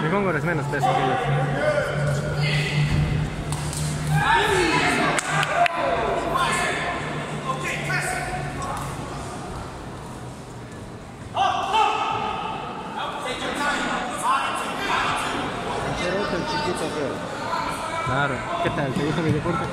Mi Góngora es menos peso que ellos. Claro. ¿Qué tal? ¿Te gusta mi deporte?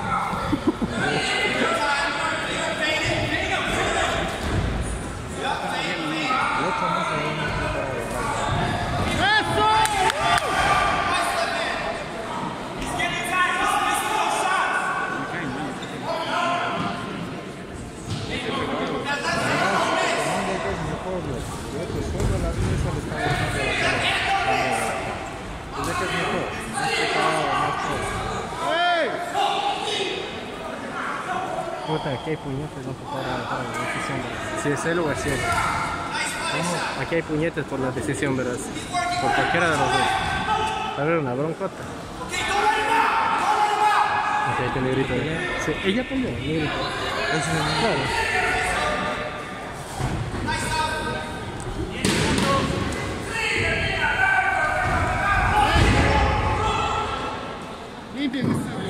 Puta, aquí hay puñetes, no para, para la decisión. Si es él o es él. Aquí hay puñetes por la decisión, verás. Por cualquiera de los dos. A haber una broncota. Ok, este negrito. ¿verdad? Sí, ella peleó, negrito. Claro. Thank you.